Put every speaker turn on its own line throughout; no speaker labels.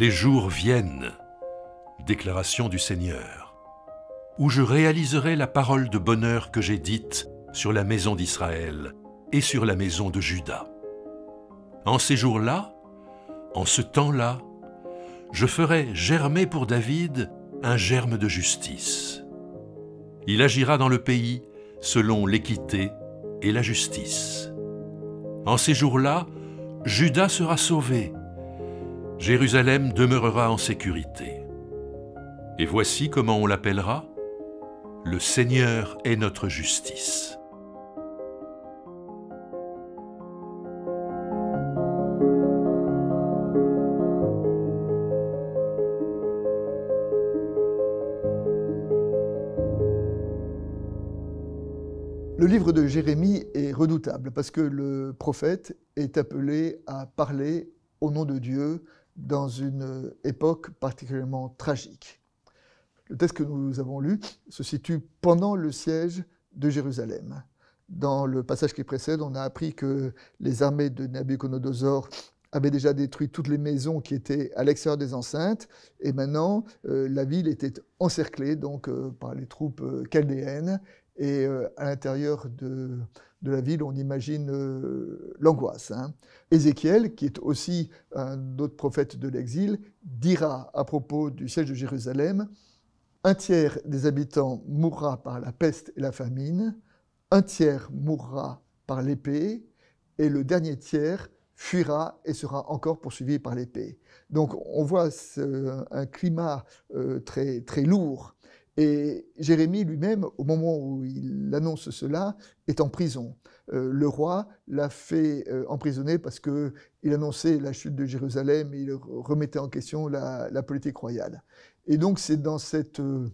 Les jours viennent, déclaration du Seigneur, où je réaliserai la parole de bonheur que j'ai dite sur la maison d'Israël et sur la maison de Juda. En ces jours-là, en ce temps-là, je ferai germer pour David un germe de justice. Il agira dans le pays selon l'équité et la justice. En ces jours-là, Juda sera sauvé, Jérusalem demeurera en sécurité. Et voici comment on l'appellera Le Seigneur est notre justice.
Le livre de Jérémie est redoutable parce que le prophète est appelé à parler au nom de Dieu dans une époque particulièrement tragique. Le texte que nous avons lu se situe pendant le siège de Jérusalem. Dans le passage qui précède, on a appris que les armées de Nabucodonosor avaient déjà détruit toutes les maisons qui étaient à l'extérieur des enceintes, et maintenant euh, la ville était encerclée donc euh, par les troupes euh, chaldéennes, et euh, à l'intérieur de, la ville, on imagine euh, l'angoisse. Hein. Ézéchiel, qui est aussi un autre prophète de l'exil, dira à propos du siège de Jérusalem, un tiers des habitants mourra par la peste et la famine, un tiers mourra par l'épée, et le dernier tiers fuira et sera encore poursuivi par l'épée. Donc on voit un climat euh, très, très lourd et Jérémie lui-même, au moment où il annonce cela, est en prison. Euh, le roi l'a fait euh, emprisonner parce qu'il annonçait la chute de Jérusalem et il remettait en question la, politique royale. Et donc c'est dans cette euh,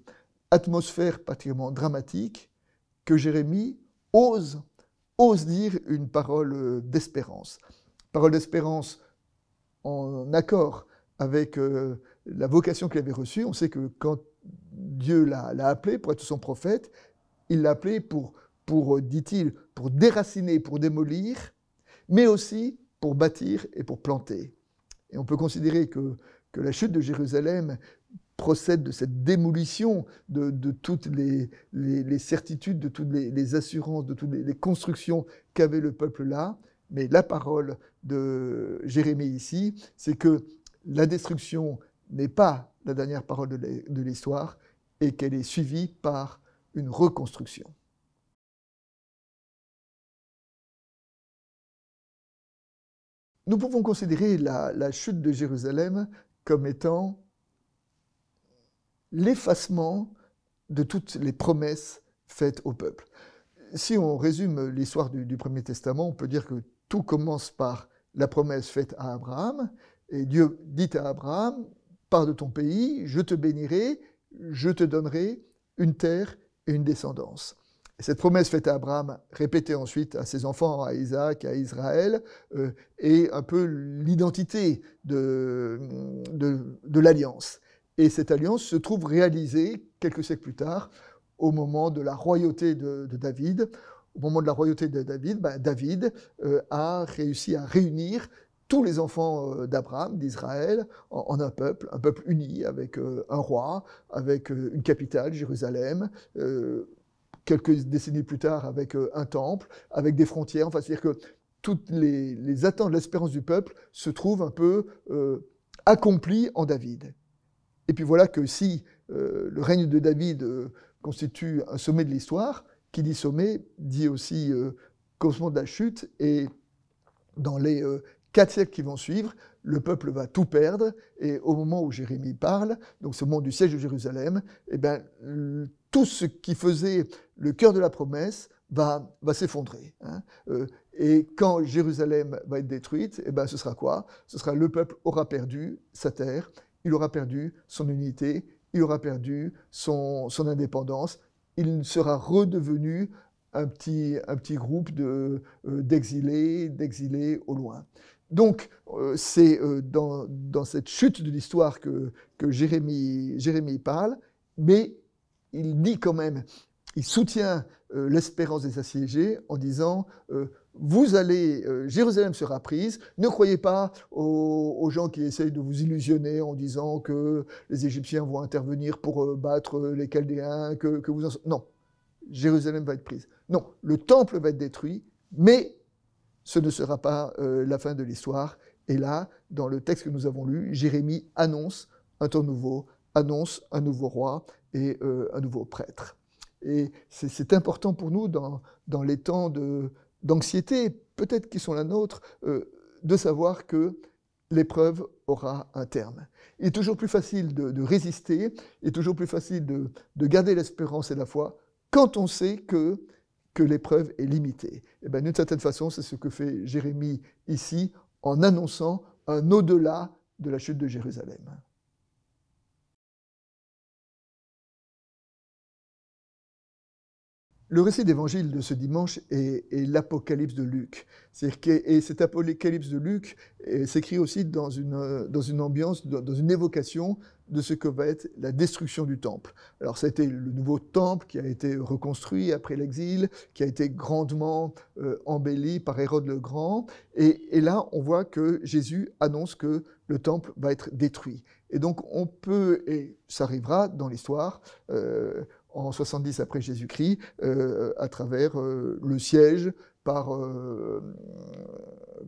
atmosphère particulièrement dramatique que Jérémie ose, ose dire une parole d'espérance. Parole d'espérance en accord avec la vocation qu'il avait reçue. On sait que quand Dieu l'a appelé pour être son prophète, il l'a appelé pour, pour dit-il, pour déraciner, pour démolir, mais aussi pour bâtir et pour planter. Et on peut considérer que, que la chute de Jérusalem procède de cette démolition de, toutes les, les, certitudes, de toutes les, assurances, de toutes les, constructions qu'avait le peuple là. Mais la parole de Jérémie ici, c'est que la destruction n'est pas la dernière parole de l'histoire et qu'elle est suivie par une reconstruction. Nous pouvons considérer la, chute de Jérusalem comme étant l'effacement de toutes les promesses faites au peuple. Si on résume l'histoire du, du, Premier Testament, on peut dire que tout commence par la promesse faite à Abraham, et Dieu dit à Abraham, pars de ton pays, je te bénirai, je te donnerai une terre et une descendance. cette promesse faite à Abraham, répétée ensuite à ses enfants, à Isaac, à Israël, euh, est un peu l'identité de, de, l'alliance. Et cette alliance se trouve réalisée quelques siècles plus tard, au moment de la royauté de, David. Au moment de la royauté de David, ben, David euh, a réussi à réunir tous les enfants euh, d'Abraham, d'Israël, en, un peuple, un peuple uni, avec euh, un roi, avec euh, une capitale, Jérusalem, quelques décennies plus tard avec un temple, avec des frontières. Enfin, c'est-à-dire que toutes les, attentes, l'espérance du peuple se trouvent un peu accomplies en David. Et puis voilà que si le règne de David constitue un sommet de l'histoire, qui dit sommet dit aussi commencement de la chute, et dans les quatre siècles qui vont suivre, le peuple va tout perdre, et au moment où Jérémie parle, donc ce moment du siège de Jérusalem, eh bien, tout ce qui faisait le cœur de la promesse va, s'effondrer. Hein. Euh, et quand Jérusalem va être détruite, eh ben, ce sera quoi? Ce sera le peuple aura perdu sa terre, il aura perdu son unité, il aura perdu son, indépendance, il sera redevenu un petit, un petit groupe euh, d'exilés, d'exilés au loin. Donc, euh, c'est euh, dans, cette chute de l'histoire que, Jérémie, parle, mais il dit quand même, il soutient euh, l'espérance des assiégés en disant vous allez, Jérusalem sera prise. Ne croyez pas aux, gens qui essayent de vous illusionner en disant que les Égyptiens vont intervenir pour battre les Chaldéens, que, que vous en... non, Jérusalem va être prise. Non, le temple va être détruit, mais ce ne sera pas la fin de l'histoire. Et là, dans le texte que nous avons lu, Jérémie annonce un temps nouveau, annonce un nouveau roi et euh, un nouveau prêtre. Et c'est important pour nous, dans, les temps d'anxiété, peut-être qui sont la nôtre, euh, de savoir que l'épreuve aura un terme. Il est toujours plus facile de, résister, il est toujours plus facile de garder l'espérance et la foi quand on sait que, que l'épreuve est limitée. Et bien, d'une certaine façon, c'est ce que fait Jérémie ici en annonçant un au-delà de la chute de Jérusalem. Le récit d'évangile de ce dimanche est, l'Apocalypse de Luc. et cet Apocalypse de Luc s'écrit aussi dans une ambiance, dans une évocation de ce que va être la destruction du temple. Alors c'était le nouveau temple qui a été reconstruit après l'exil, qui a été grandement euh, embelli par Hérode le Grand. Et, là, on voit que Jésus annonce que le temple va être détruit. Et donc on peut, et ça arrivera dans l'histoire, euh, en 70 après Jésus-Christ euh, à travers euh, le siège par,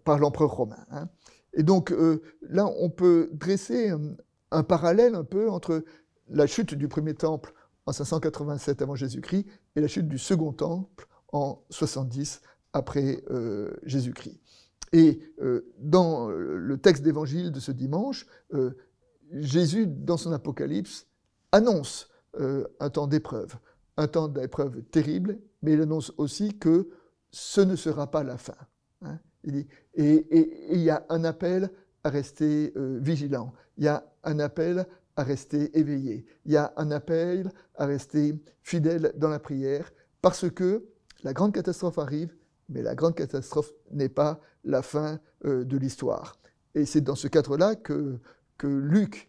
par l'empereur romain. Hein. Et donc là, on peut dresser parallèle un peu entre la chute du premier temple en 587 avant Jésus-Christ et la chute du second temple en 70 après Jésus-Christ. Et dans le texte d'évangile de ce dimanche, Jésus, dans son Apocalypse, annonce euh, un temps d'épreuve, un temps d'épreuve terrible, mais il annonce aussi que ce ne sera pas la fin. Hein. Il et, il y a un appel à rester euh, vigilant, il y a un appel à rester éveillé, il y a un appel à rester fidèle dans la prière, parce que la grande catastrophe arrive, mais la grande catastrophe n'est pas la fin euh, de l'histoire. Et c'est dans ce cadre-là que, que Luc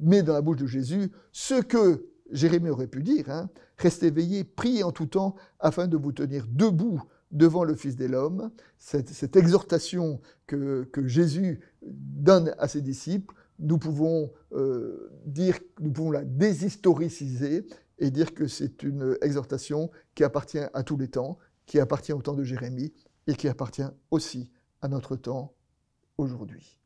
met dans la bouche de Jésus ce que Jérémie aurait pu dire, hein, restez éveillés, priez en tout temps afin de vous tenir debout devant le Fils de l'homme. Cette, exhortation que, Jésus donne à ses disciples, nous pouvons euh, dire, nous pouvons la déshistoriciser et dire que c'est une exhortation qui appartient à tous les temps, qui appartient au temps de Jérémie et qui appartient aussi à notre temps aujourd'hui.